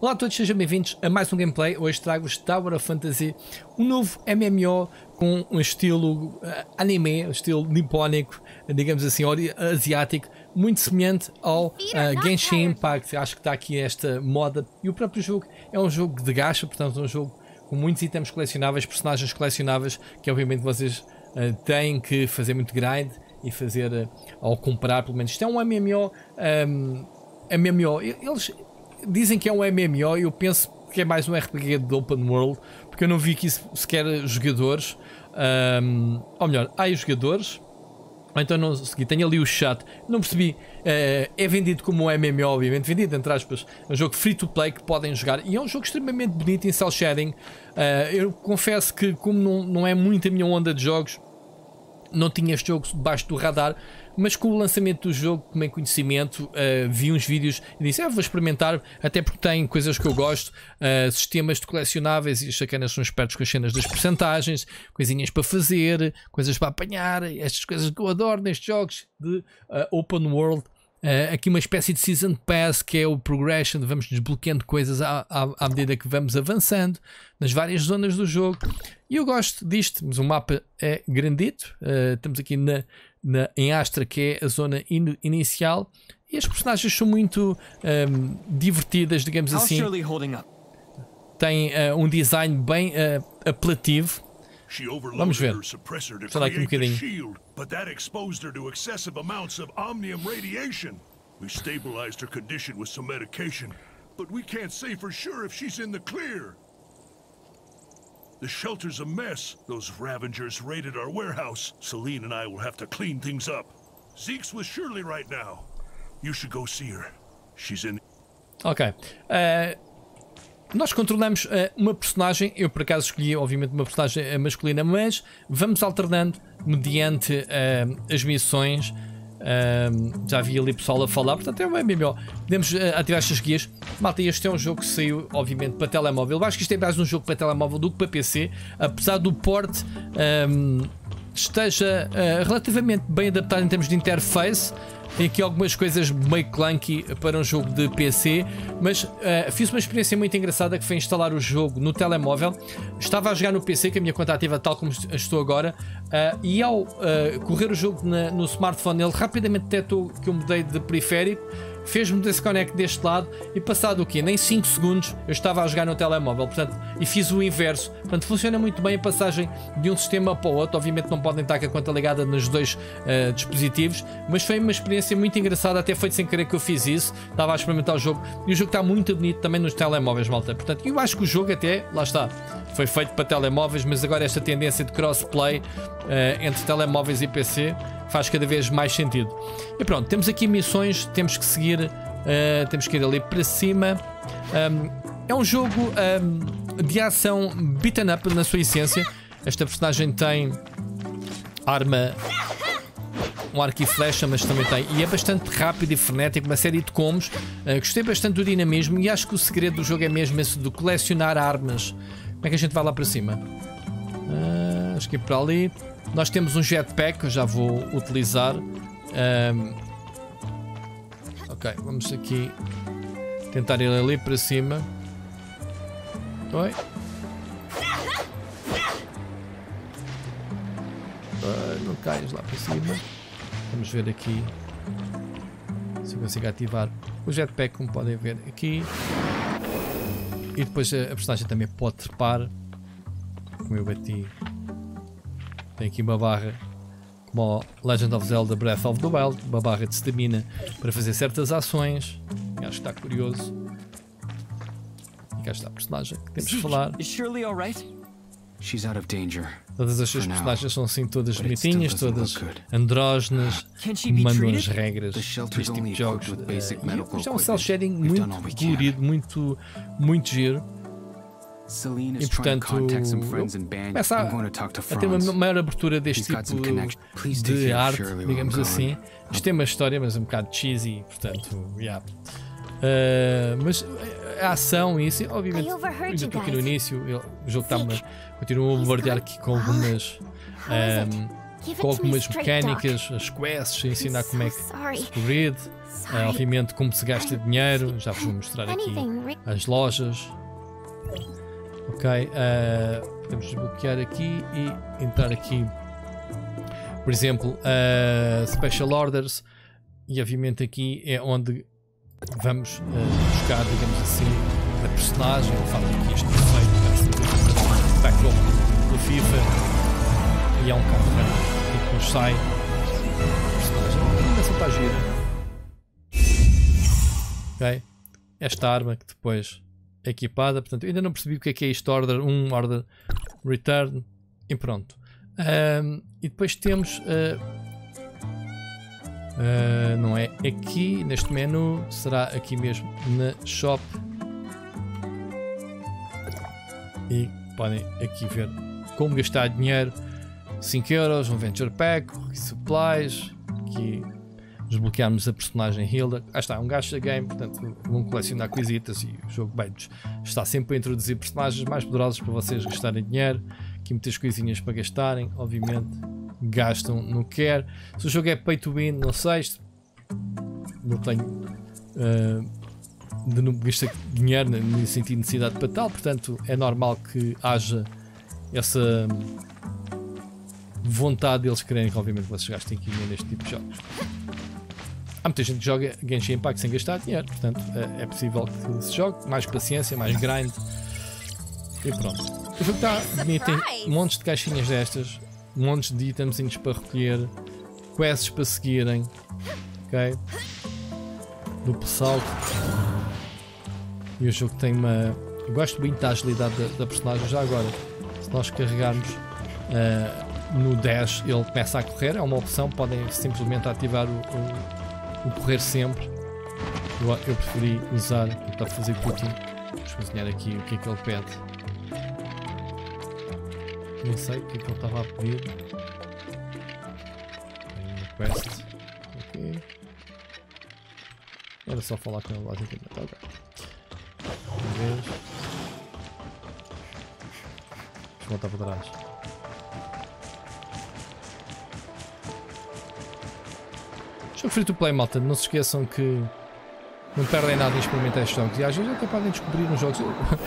Olá a todos, sejam bem-vindos a mais um gameplay. Hoje trago-vos Tower of Fantasy, um novo MMO com um estilo uh, anime, um estilo nipónico, digamos assim, asiático, muito semelhante ao uh, Genshin Impact. Acho que está aqui esta moda. E o próprio jogo é um jogo de gacha, portanto, é um jogo com muitos itens colecionáveis, personagens colecionáveis, que obviamente vocês uh, têm que fazer muito grind e fazer uh, ao comprar, pelo menos. Isto é um MMO. Um, MMO, eles dizem que é um MMO e eu penso que é mais um RPG de Open World, porque eu não vi aqui sequer jogadores. Um, ou melhor, há jogadores. Então não segui, tenho ali o chat, não percebi. Uh, é vendido como um MMO, obviamente, vendido entre aspas. É um jogo free to play que podem jogar e é um jogo extremamente bonito em cel shading. Uh, eu confesso que, como não, não é muito a minha onda de jogos, não tinha este jogo debaixo do radar, mas com o lançamento do jogo, tomei conhecimento, uh, vi uns vídeos e disse: ah, vou experimentar, até porque tem coisas que eu gosto, uh, sistemas de colecionáveis e os sacanas são espertos com as cenas das porcentagens, coisinhas para fazer, coisas para apanhar, estas coisas que eu adoro nestes jogos de uh, open world. Uh, aqui uma espécie de Season Pass que é o progression, vamos desbloqueando coisas à, à, à, medida que vamos avançando nas várias zonas do jogo. E eu gosto disto, mas o mapa é grandito. Uh, estamos aqui na, na, em Astra, que é a zona in, inicial, e as personagens são muito um, ehm, divertidas, digamos assim. Tem uh, um design bem apelativo. Vamos ver. Só aqui um bocadinho. But that exposed her to excessive amounts of omnium radiation. We stabilized her condition with some medication, but we can't say for sure if she's in the clear. The shelter's a mess. Those Ravengers raided our warehouse. Celine and I will have to clean things up. Zeke's with Shirley right now. You should go see her. She's in... Ok. Uh, nós controlamos uh, uma personagem. Eu, por acaso, escolhi, obviamente, uma personagem uh, masculina, mas vamos alternando mediante as missões. Já vi ali pessoal a falar, portanto é um MMO. Podemos ativar estas guias. Malta, este é um jogo que saiu, obviamente, para telemóvel. Eu acho que isto é mais um jogo para telemóvel do que para PC, apesar do porte um, esteja uh, relativamente bem adaptado em termos de interface. Tem aqui algumas coisas meio clunky para um jogo de PC, mas uh, fiz uma experiência muito engraçada que foi instalar o jogo no telemóvel. Estava a jogar no PC, que a minha conta ativa tal como estou agora, uh, e ao uh, correr o jogo na, no smartphone, ele rapidamente detectou que eu mudei de periférico fez-me desconnect deste lado e passado o quê? Nem 5 segundos eu estava a jogar no telemóvel, portanto, e fiz o inverso. Portanto, funciona muito bem a passagem de um sistema para o outro. Obviamente não podem estar com a conta ligada nos dois uh, dispositivos, mas foi uma experiência muito engraçada, até foi sem querer que eu fiz isso. Estava a experimentar o jogo e o jogo está muito bonito também nos telemóveis, malta. Portanto, eu acho que o jogo até, lá está, foi feito para telemóveis, mas agora esta tendência de crossplay uh, entre telemóveis e PC faz cada vez mais sentido. E pronto, temos aqui missões, temos que seguir, uh, temos que ir ali para cima. Um, é um jogo um, de ação beaten up na sua essência. Esta personagem tem arma, um arco e flecha, mas também tem. E é bastante rápido e frenético, uma série de combos. Uh, gostei bastante do dinamismo e acho que o segredo do jogo é mesmo esse de colecionar armas. Como é que a gente vai lá para cima? Uh, acho que é para ali. Nós temos um jetpack que eu já vou utilizar. Um, ok, vamos aqui tentar ir ali para cima. Oi. Uh, não caias lá para cima. Vamos ver aqui se eu consigo ativar o jetpack, como podem ver aqui. E depois a personagem também pode trepar. Como eu bati tem aqui uma barra como Legend of Zelda Breath of the Wild, uma barra de stamina para fazer certas ações. Acho que está curioso. E cá está a personagem que temos de falar. Todas as suas personagens são assim todas bonitinhas, todas andrógenas, mandam as regras deste tipo de jogos. Uh, isto é um cel shading muito colorido, muito, muito giro. E portanto, começa a, a ter uma maior abertura deste tipo de arte, digamos assim. Isto tem uma história, mas um bocado cheesy, portanto, yeah. Uh, mas a ação e isso, obviamente, ainda estou aqui no início, o jogo está continua a bombardear aqui com algumas um, com algumas mecânicas, as quests, ensinar como é que se progride, uh, obviamente como se gasta dinheiro, já vos vou mostrar aqui as lojas. Ok, uh, podemos desbloquear aqui e entrar aqui, por exemplo, uh, Special Orders, e obviamente aqui é onde vamos uh, buscar, digamos assim, a personagem. Eu falo aqui este efeito, backdrop do FIFA, e é um carro que nos sai. A personagem, essa está gira. Ok, esta arma que depois equipada. Portanto, ainda não percebi o que é que é isto order 1, order return e pronto. Um, e depois temos uh, uh, não é aqui neste menu, será aqui mesmo na shop. E podem aqui ver como gastar dinheiro. 5 euros, um Venture Pack, supplies, aqui desbloquearmos a personagem Hilda. Ah está, é um gacha game, portanto vão colecionar coisitas e o jogo bem, está sempre a introduzir personagens mais poderosos para vocês gastarem dinheiro. Aqui muitas coisinhas para gastarem, obviamente gastam que quer. Se o jogo é pay to win, não sei, não tenho uh, de não gastar dinheiro sentido de necessidade para tal, portanto é normal que haja essa vontade deles quererem que obviamente vocês gastem aqui neste tipo de jogos. Há muita gente que joga Genshin Impact sem gastar dinheiro, portanto é, é possível que se jogue. Mais paciência, mais grind. E pronto. O jogo está bonito, tem montes de caixinhas destas, montes de itens para recolher, quests para seguirem. Ok? Duplo salto. E o jogo tem uma. Eu gosto muito da agilidade da, da personagem. Já agora, se nós carregarmos uh, no dash, ele começa a correr. É uma opção, podem simplesmente ativar o, o o correr sempre. Eu, eu preferi usar para fazer cooking. Vamos cozinhar aqui o que é que ele pede. Nem sei o que é que ele estava a pedir. Tem uma quest. Ok. Era só falar com ele basicamente. Ok. Uma vez. Vamos voltar para trás. Jogo free to play, malta. Não se esqueçam que não perdem nada em experimentar estes jogos. E às vezes até podem descobrir uns jogos.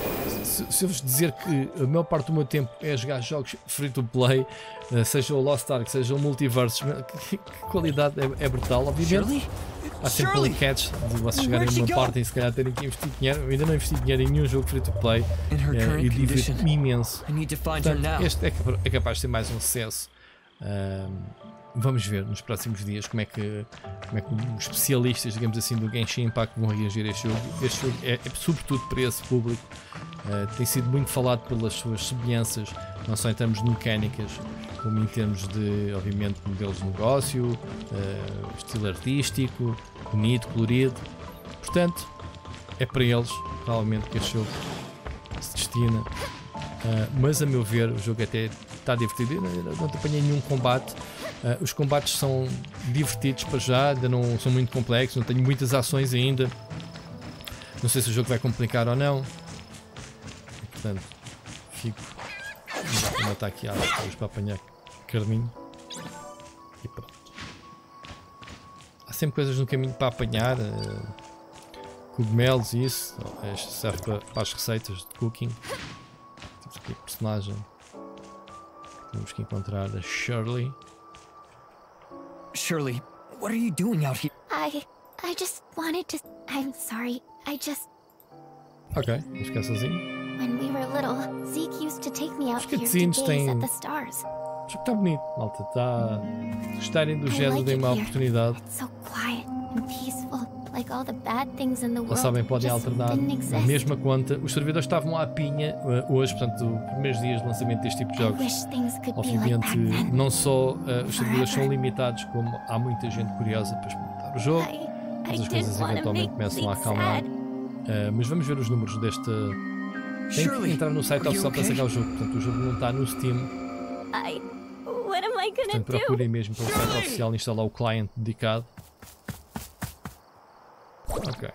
se, se eu vos dizer que a maior parte do meu tempo é jogar jogos free to play, eh, seja o Lost Ark, seja o Multiverse, que, qualidade é, é, brutal, obviamente. Há sempre ali catch de vocês chegarem numa parte e se calhar terem que investir dinheiro. Eu ainda não investi dinheiro em nenhum jogo free to play é, e divirto-me imenso. Portanto, este é, é capaz de ser mais um sucesso. Um, vamos ver nos próximos dias como é que, como é que os especialistas, digamos assim, do Genshin Impact vão reagir a este jogo. Este jogo é, é sobretudo para esse público, uh, tem sido muito falado pelas suas semelhanças, não só em termos de mecânicas, como em termos de, obviamente, modelos de negócio, uh, estilo artístico, bonito, colorido. Portanto, é para eles, provavelmente, que este jogo se destina. Uh, mas, a meu ver, o jogo até está divertido. Eu não, não apanhei nenhum combate Uh, os combates são divertidos para já, ainda não são muito complexos, não tenho muitas ações ainda. Não sei se o jogo vai complicar ou não. Portanto, fico. Vou matar aqui árvores para apanhar carninho. E pronto. Há sempre coisas no caminho para apanhar. Uh, cogumelos e isso. Este serve para, para as receitas de cooking. Temos aqui a personagem. Temos que encontrar a Shirley. Shirley, what are you doing out here? I... I just wanted to... I'm sorry. I just... Ok, vou ficar sozinho. When we were little, Zeke used to take me out here to gaze têm... at the stars. Acho que está bonito, malta. Está... Gostarem do género, deem uma oportunidade. Já sabem, podem alternar a mesma conta. Os servidores estavam à pinha uh, hoje, portanto, os primeiros dias de lançamento deste tipo de jogos. Obviamente, não só uh, os servidores são limitados, como há muita gente curiosa para experimentar o jogo. Mas as coisas eventualmente começam a acalmar. Uh, mas vamos ver os números deste. Tem que entrar no site oficial para sacar o jogo. Portanto, o jogo não está no Steam. Portanto, procurem mesmo pelo site oficial instalar o client dedicado. Ok.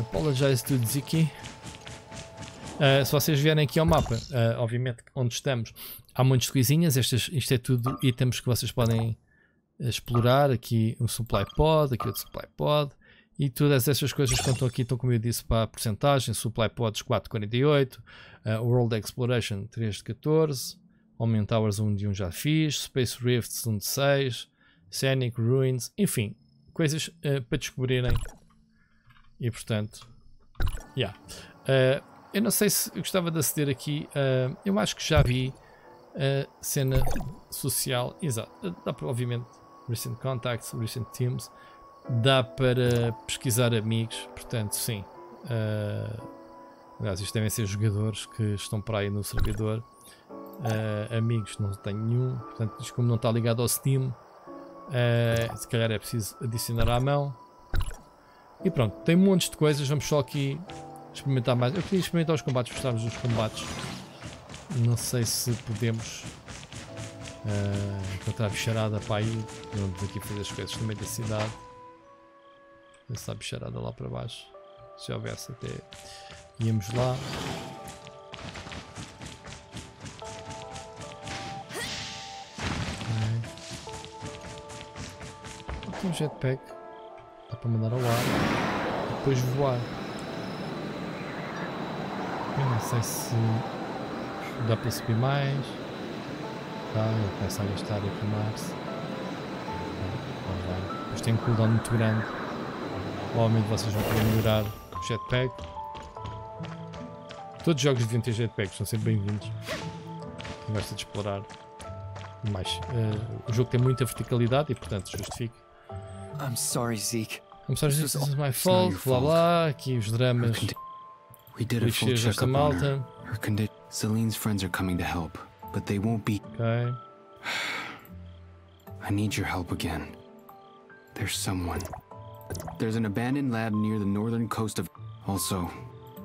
Apologize to Ziki. Uh, se vocês vierem aqui ao mapa, uh, obviamente onde estamos, há muitas coisinhas. Estas, isto é tudo itens que vocês podem explorar. Aqui um supply pod, aqui outro supply pod. E todas essas coisas que estão aqui estão, como eu disse, para a porcentagem. Supply pods 4,48. Uh, World Exploration 3 de 14. Home Towers 1 de 1 já fiz. Space Rifts 1 de 6. Scenic Ruins. Enfim, coisas uh, para descobrirem. E portanto, yeah. Uh, eu não sei se eu gostava de aceder aqui. Uh, eu acho que já vi a cena social. Exato. Dá para, obviamente, Recent Contacts, Recent Teams. Dá para pesquisar amigos. Portanto, sim. Uh, aliás, isto devem ser jogadores que estão para aí no servidor. Uh, amigos, não tenho nenhum. Portanto, isto como não está ligado ao Steam, uh, se calhar é preciso adicionar à mão. E pronto, tem um monte de coisas. Vamos só aqui experimentar mais. Eu queria experimentar os combates, gostávamos dos combates. Não sei se podemos uh, encontrar bicharada para aí. Vamos aqui fazer as coisas no meio da cidade. Se há bicharada lá para baixo. Se houvesse até íamos lá. Aqui um jetpack. Dá para mandar ao ar. Depois voar. Eu não sei se dá para subir mais. Tá, ele começa a gastar e queimar-se. Mas tem um cooldown muito grande. Provavelmente vocês vão poder melhorar o jetpack. Todos os jogos deviam ter jetpacks, são sempre bem-vindos. Quem gosta de explorar mais. Uh, o jogo tem muita verticalidade e portanto justifica. I'm sorry, Zeke. I'm sorry, this is my fault, blá blá, aqui os dramas. We did a full checkup on her. Her condition. Celine's friends are coming to help, but they won't be. Okay. I need your help again. There's someone. There's an abandoned lab near the northern coast of. Also.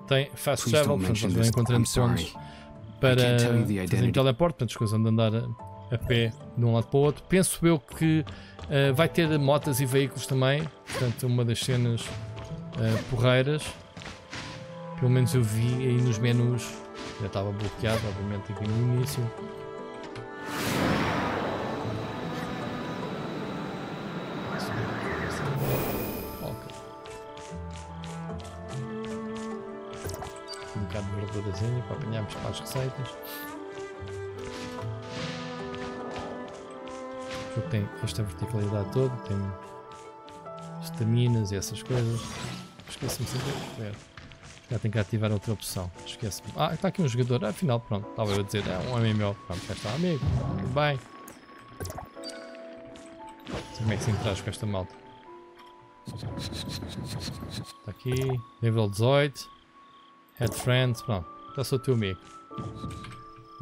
Tem fast travel, portanto, vocês encontrando pontos para fazer um teleporte, portanto, as coisas andam a andar a, a pé de um lado para o outro. Penso eu que uh, vai ter motas e veículos também, portanto, uma das cenas uh, porreiras. Pelo menos eu vi aí nos menus. Já estava bloqueado, obviamente, aqui no início. Bocado de verdurazinha para apanharmos para as receitas. O tem esta verticalidade toda, tem estaminas e essas coisas. Esqueci-me sempre de ver. Já tenho que ativar outra opção. Esquece-me. Ah, está aqui um jogador. Afinal, pronto. Estava eu a dizer, é um MMO. Pronto, cá está, amigo. Tudo bem. Como é que se interage com esta malta. Está aqui. Nível 18. Head friends. Pronto. Já sou teu amigo.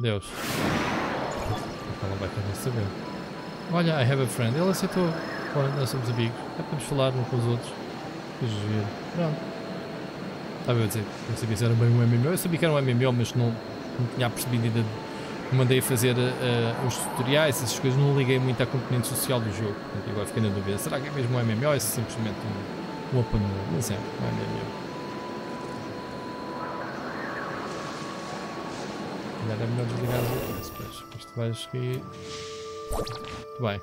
Deus. Não vai querer saber. Olha, I have a friend. Ele aceitou. Bora, nós somos amigos. Já podemos falar uns com os outros. Que giro. Pronto. Estava a dizer, não sabia se era bem um MMO, eu sabia que era um MMO, mas não, não tinha percebido ainda. Mandei fazer uh, os tutoriais, essas coisas, não liguei muito à componente social do jogo. Portanto, agora fiquei na dúvida: será que é mesmo um MMO ou é simplesmente um, um Open World? Mas é, um MMO. Calhar é melhor desligar as outras, pois. Isto vai seguir. Muito bem.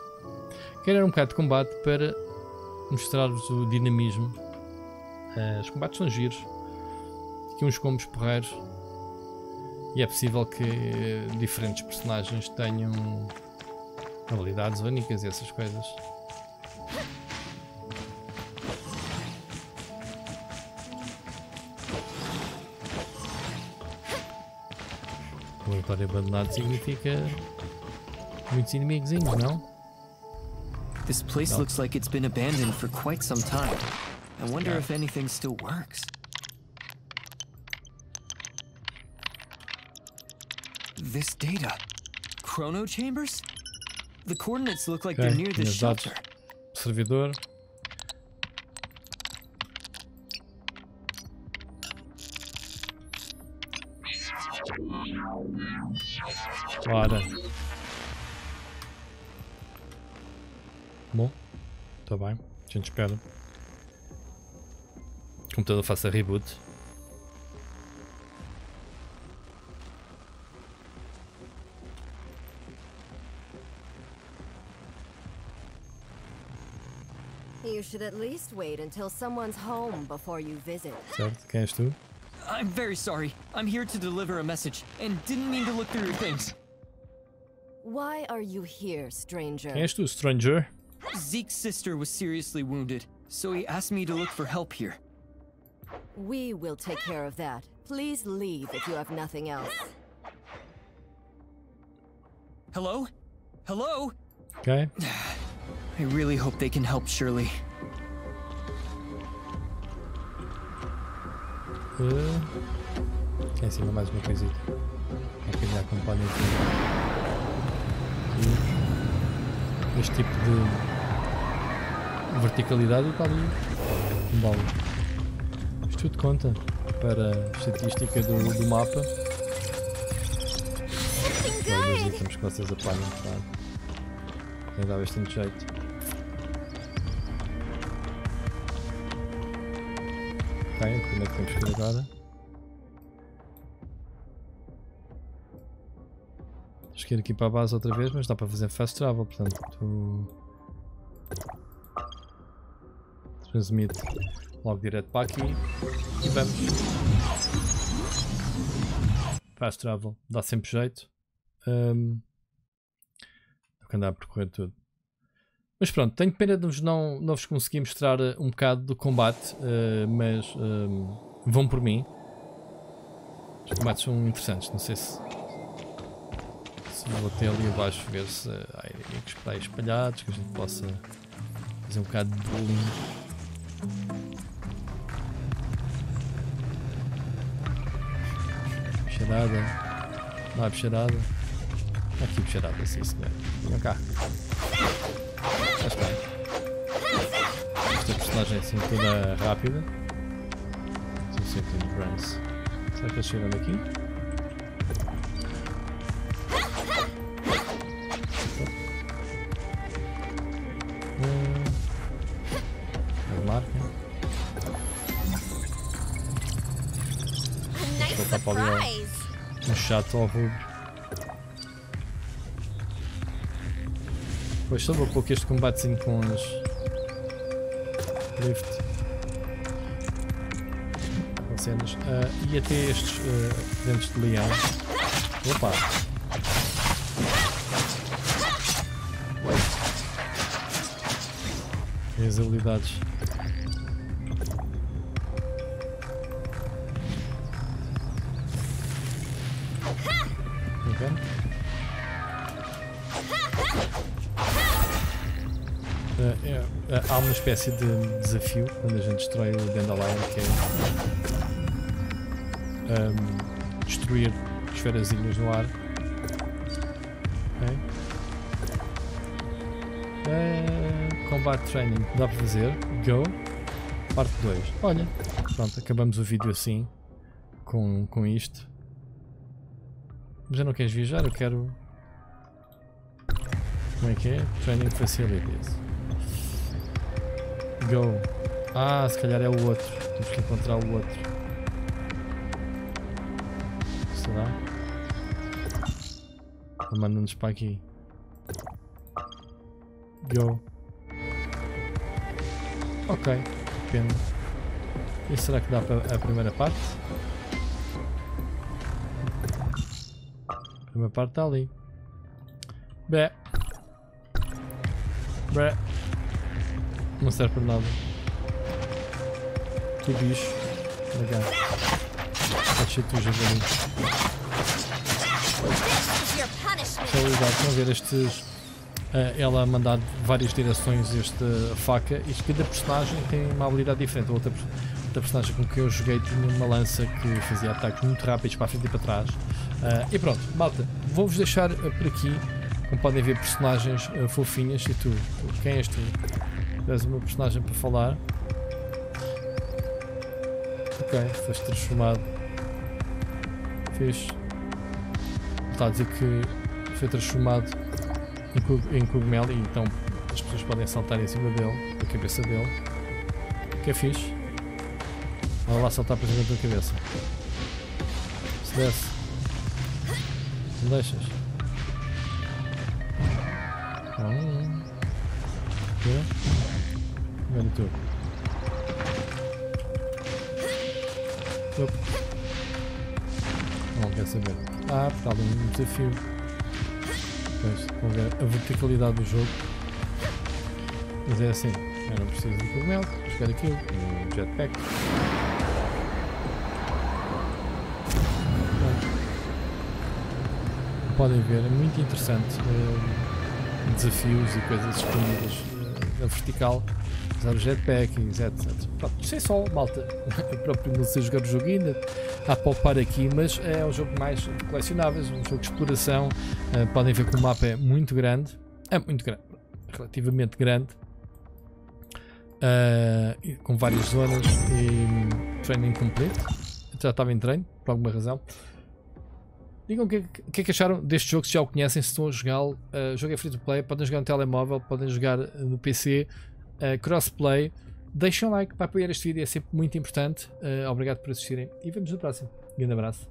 Quero um bocado de combate para mostrar-vos o dinamismo. Uh, os combates são giros aqui uns combos porreiros. E é possível que diferentes personagens tenham habilidades únicas e essas coisas. O laboratório abandonado significa muitos inimigos, não? This place looks like it's been abandoned for quite some time. I wonder if anything still works. This data. Chrono chambers? The coordinates look like okay, they're near this shelter. Servidor. Schade. Bom, tá bem. A gente espera. O computador faça reboot. You should at least wait until someone's home before you visit. Certo, can és? I'm very sorry. I'm here to deliver a message and didn't mean to look through your things. Why are you here, stranger? Quem és tu, stranger? Zeke's sister was seriously wounded, so he asked me to look for help here. We will take care of that. Please leave if you have nothing else. Hello? Hello? Ok. I really hope they can help Shirley. Uh, aqui em cima mais uma coisita. Aqui já acompanha aqui. Este tipo de verticalidade está ali. Um balde. Isto tudo conta para a estatística do, do mapa. Olha, temos que vocês apanham, claro. Tem dado bastante jeito. Ok, como é que temos que agora? Temos que ir aqui para a base outra vez, mas dá para fazer fast travel, portanto tu... transmite logo direto para aqui e vamos. Fast travel, dá sempre jeito. Um, que andar a percorrer tudo. Mas pronto, tenho pena de não, não vos conseguir mostrar eh, um bocado do combate, uh, mas um, vão por mim. Os combates são interessantes, não sei se, se vou até ali abaixo ver se há inimigos para aí espalhados, que a gente possa fazer um bocado de bullying. Não há bicharada. Aqui, bicharada, sim senhor. Venham cá. Já está. Esta personagem é assim toda rápida. São sempre runs. Será que eles chegam daqui? Chato ao rubro. Pois um pouco este combatezinho com os lift com cenas. Uh, e até estes uh, dentes de leão. Opa! As habilidades. Espécie de desafio quando a gente destrói o Dandelion que é um, destruir esferazinhas no ar. Okay. Uh, combat Training, dá para fazer. Go. Parte 2. Olha, pronto, acabamos o vídeo assim com, com isto. Mas eu não queres viajar, eu quero. Como é que é? Training Facilities. Ah, se calhar é o outro. Temos que encontrar o outro. Será? Ele manda-nos para aqui. Go. Ok, depende. E será que dá para a primeira parte? A primeira parte está ali. Bé. Bé. Não serve para nada. Tu bicho. Legal. Pode ser tu, javali. Qualidade, estão a ver estes. Uh, ela a mandar várias direções esta faca e cada personagem tem uma habilidade diferente. Outra, outra personagem com quem eu joguei tinha uma lança que fazia ataques muito rápidos para a frente e para trás. Uh, e pronto, malta, vou-vos deixar uh, por aqui. Como podem ver, personagens fofinhas. E tu? tu? Quem és tu? O meu personagem para falar. Ok, foste transformado. Fez. Está a dizer que foi transformado em, cogumelo e então as pessoas podem saltar em cima dele, da cabeça dele. O que é fixe? Vamos lá saltar para cima da cabeça. Se desce. Não deixas? Vendo tudo. Não quer saber. Ah, está ali um desafio. Pois, vão ver a verticalidade do jogo. Mas é assim. Eu não preciso de cogumelo, jogar aquilo, um jetpack. Podem ver, é muito interessante. Uh, desafios e coisas disponíveis uh, na vertical usar o jetpack, etc. Pronto, isto é só, malta. Eu próprio não sei jogar o jogo ainda, a poupar aqui, mas é um jogo mais colecionáveis, um jogo de exploração. Uh, podem ver que o mapa é muito grande, é muito grande, relativamente grande, uh, com várias zonas e treino incompleto. Já estava em treino, por alguma razão. Digam o que, que, é que acharam deste jogo, se já o conhecem, se estão a jogá-lo. Uh, o jogo é free to play, podem jogar no telemóvel, podem jogar no PC uh, crossplay. Deixem um like para apoiar este vídeo, é sempre muito importante. Uh, obrigado por assistirem e vemos no próximo. Um grande abraço.